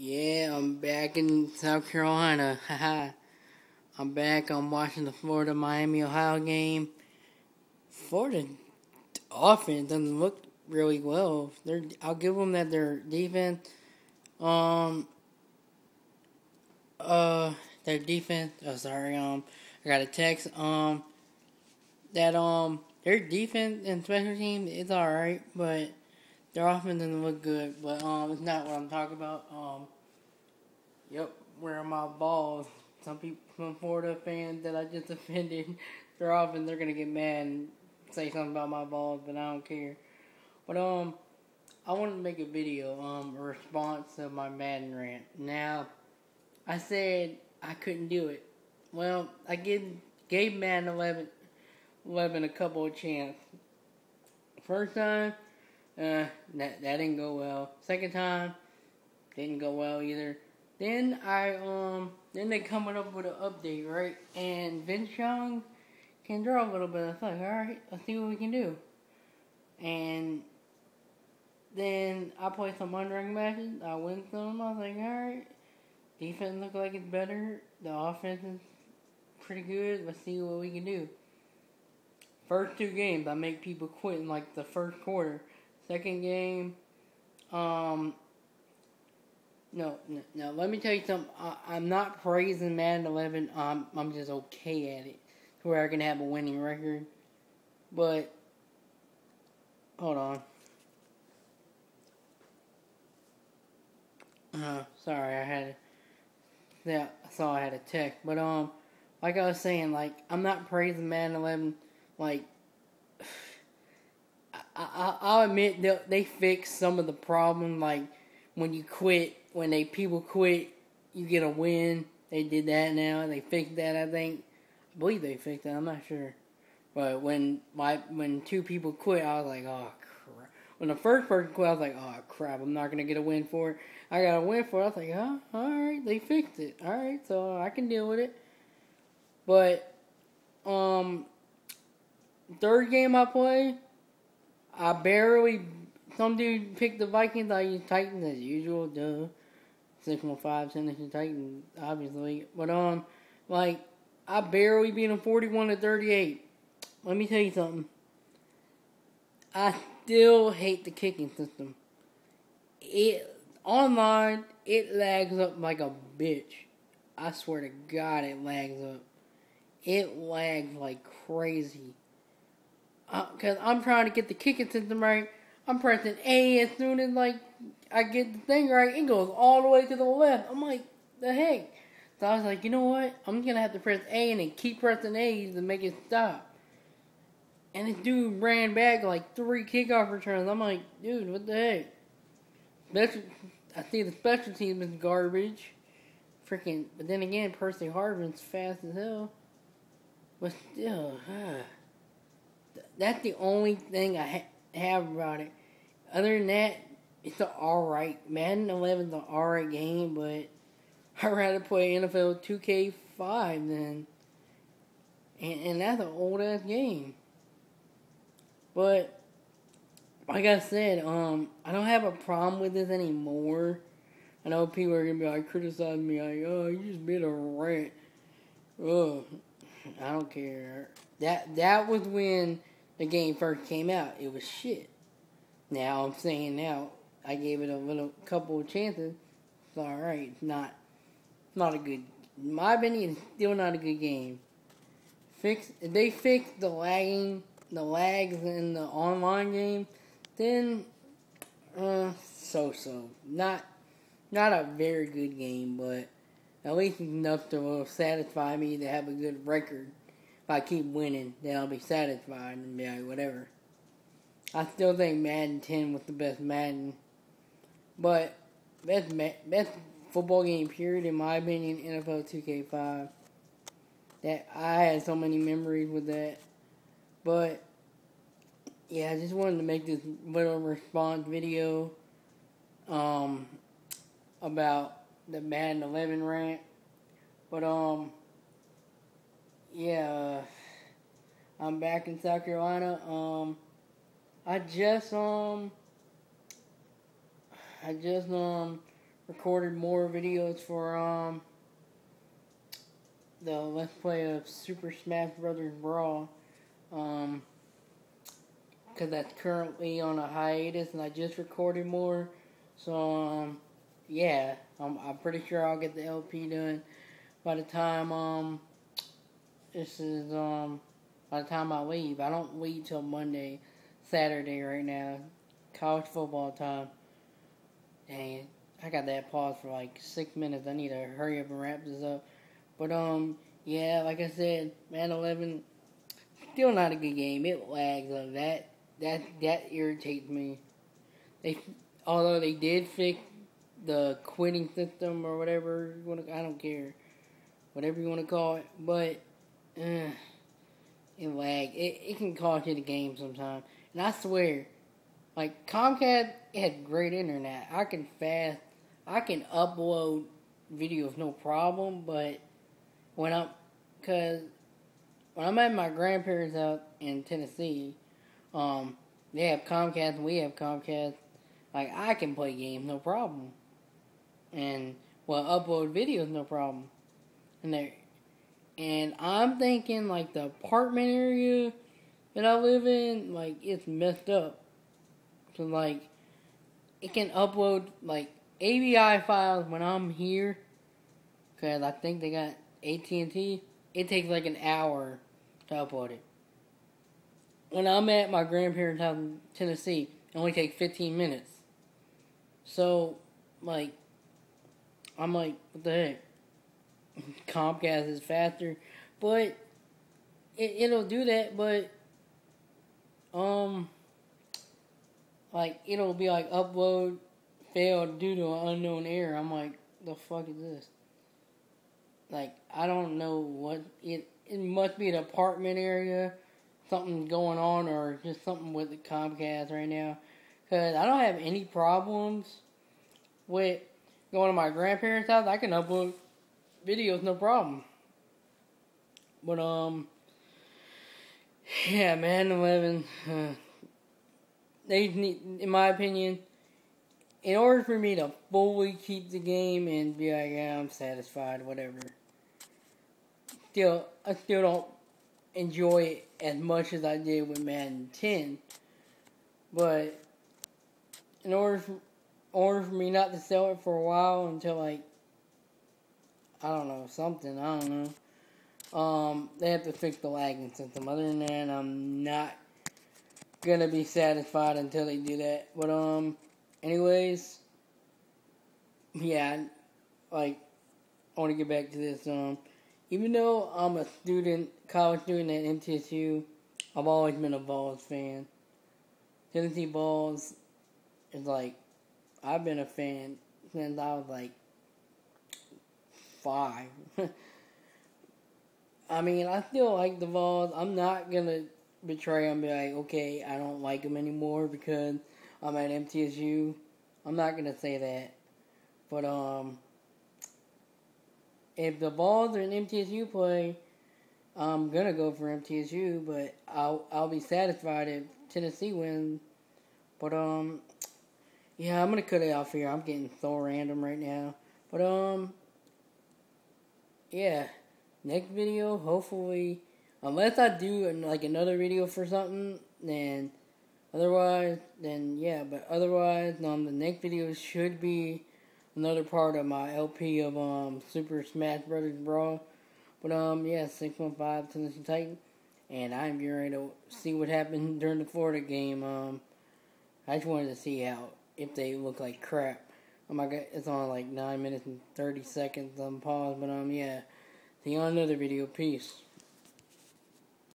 Yeah, I'm back in South Carolina. Haha. I'm back. I'm watching the Florida Miami Ohio game. Florida offense doesn't look really well. They're, I'll give them that their defense, um, uh, their defense. Oh, sorry. Um, I got a text. Um, that um, their defense and special team is all right, but their offense doesn't look good, but um, it's not what I'm talking about. Um, yep, where are my balls? Some people, some Florida fans that I just offended, they're often they're gonna get mad and say something about my balls, but I don't care. But um, I wanted to make a video um a response to my Madden rant. Now, I said I couldn't do it. Well, I gave gave Madden 11, 11 a couple of chances. First time uh, that that didn't go well. Second time, didn't go well either. Then I um then they coming up with an update, right? And Vince Young can draw a little bit. It's like, all right, let's see what we can do. And then I play some unranked matches. I win some. I was like, all right, defense look like it's better. The offense is pretty good. Let's see what we can do. First two games, I make people quit in like the first quarter. Second game, um, no, no, no. Let me tell you something. I, am not praising Madden 11. I'm, I'm just okay at it, to where I can have a winning record. But hold on. Uh, sorry, I had. Yeah, I saw I had a text, but um, like I was saying, like I'm not praising Madden 11, like I, will admit they they fixed some of the problem. Like when you quit, when they people quit, you get a win. They did that now. They fixed that. I think. I believe they fixed that. I'm not sure. But when my when two people quit, I was like, oh crap. When the first person quit, I was like, oh crap. I'm not gonna get a win for it. I got a win for it. I was like, huh, all right. They fixed it. All right, so I can deal with it. But um, third game I played I barely. Some dude picked the Vikings. I use Titans as usual. Duh. Six one five Tennessee Titans, obviously. But um, like I barely beat them forty one to thirty eight. Let me tell you something. I still hate the kicking system. It online it lags up like a bitch. I swear to God, it lags up. It lags like crazy because uh, I'm trying to get the kicking system right. I'm pressing A as soon as like I get the thing right, it goes all the way to the left. I'm like, the heck. So I was like, you know what? I'm gonna have to press A and then keep pressing A to make it stop. And this dude ran back like three kickoff returns. I'm like, dude, what the heck? Special, I see the special team is garbage. Freaking, but then again, Percy Harvin's fast as hell. But still, huh that's the only thing I ha- have about it. Other than that, it's an alright. Madden 11's an alright game, but I'd rather play NFL 2K5 than. And, and that's an old ass game. But, like I said, um, I don't have a problem with this anymore. I know people are gonna be like criticizing me like, oh, you just been a rant. Oh, I don't care. That that was when the game first came out, it was shit. Now I'm saying now I gave it a little couple of chances. It's all right. It's not not a good. My opinion, it's still not a good game. Fix if they fix the lagging, the lags in the online game, then uh, so so. Not not a very good game, but at least enough to satisfy me to have a good record if I keep winning, then I'll be satisfied and be like, whatever. I still think Madden 10 was the best Madden. But best best football game period in my opinion, NFL 2K5. That I had so many memories with that. But yeah, I just wanted to make this little response video um about the Madden 11 rant. But um yeah, I'm back in South Carolina. Um, I just um, I just um recorded more videos for um the Let's Play of Super Smash Brothers Brawl. Um, because that's currently on a hiatus, and I just recorded more. So um, yeah, I'm, I'm pretty sure I'll get the LP done by the time um this is um by the time I leave. I don't leave till Monday, Saturday right now, college football time. Dang I got that pause for like six minutes. I need to hurry up and wrap this up. But um, yeah, like I said, Madden 11, still not a good game. It lags. Uh, that that that irritates me. They, although they did fix the quitting system or whatever you want to, I don't care, whatever you want to call it. But uh, it lag. It it can cost you the game sometimes. And I swear, like Comcast had great internet. I can fast I can upload videos no problem, but when I'm, cause when I'm at my grandparents' house in Tennessee, um, they have Comcast we have Comcast. Like I can play games no problem, and well upload videos no problem, and there, and I'm thinking like the apartment area that I live in, like it's messed up. So like, it can upload like AVI files when I'm here, because I think they got AT&T, it takes like an hour to upload it. When I'm at my grandparents' house in Tennessee, it only takes 15 minutes. So, like, I'm like, what the heck? Comcast is faster, but it, it'll do that, but, um, like, it'll be like upload failed due to an unknown error. I'm like, the fuck is this? Like, I don't know what it. It must be an apartment area, something going on, or just something with the Comcast right now. Cause I don't have any problems with going to my grandparents' house. I can upload videos, no problem. But um, yeah, man, eleven. Uh, they need, in my opinion, in order for me to fully keep the game and be like, yeah, I'm satisfied, whatever. Still, I still don't enjoy it as much as I did with Madden 10. But in order for, order for me not to sell it for a while until like I don't know something, I don't know. Um, they have to fix the lagging system. Other than that, I'm not gonna be satisfied until they do that. But um anyways, yeah, like I want to get back to this. Um, even though I'm a student, college student at MTSU, I've always been a Vols fan. Tennessee Vols is like I've been a fan since I was like five. I mean, I still like the Vols. I'm not gonna betray them. Be like, okay, I don't like them anymore because I'm at MTSU. I'm not gonna say that, but um, if the Vols are in MTSU play, I'm gonna go for MTSU. But I'll I'll be satisfied if Tennessee wins. But um, yeah, I'm gonna cut it off here. I'm getting so random right now. But um, yeah, next video hopefully, unless I do like another video for something, then Otherwise, then yeah, but otherwise, um, the next video should be another part of my LP of um Super Smash Brothers Brawl. But um, yeah, six one five Tennessee Titan, and I'm getting ready to see what happened during the Florida game. Um, I just wanted to see how if they look like crap. Oh my god, it's on like nine minutes and thirty seconds on pause. But um, yeah, see you on another video. Peace.